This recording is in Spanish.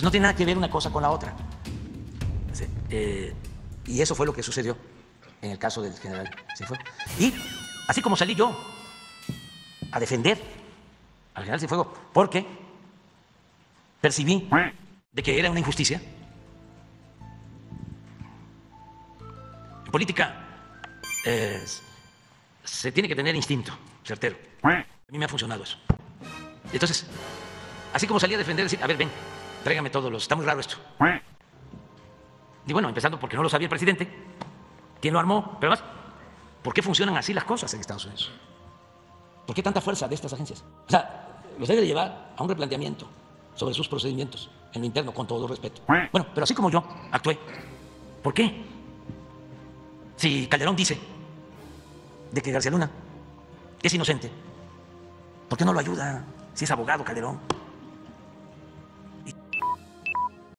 No tiene nada que ver una cosa con la otra. Eh, y eso fue lo que sucedió en el caso del general Cienfuegos. Y así como salí yo a defender al general Cienfuegos, porque percibí de que era una injusticia. En política eh, se tiene que tener instinto certero. A mí me ha funcionado eso. Entonces, así como salí a defender, decir, a ver, ven, tráigame todos los... Está muy raro esto. Y bueno, empezando porque no lo sabía el presidente, quién lo armó, pero además, ¿por qué funcionan así las cosas en Estados Unidos? ¿Por qué tanta fuerza de estas agencias? O sea, los debe llevar a un replanteamiento sobre sus procedimientos en lo interno, con todo respeto. Bueno, pero así como yo actué, ¿por qué? Si Calderón dice de que García Luna es inocente, ¿por qué no lo ayuda si es abogado Calderón?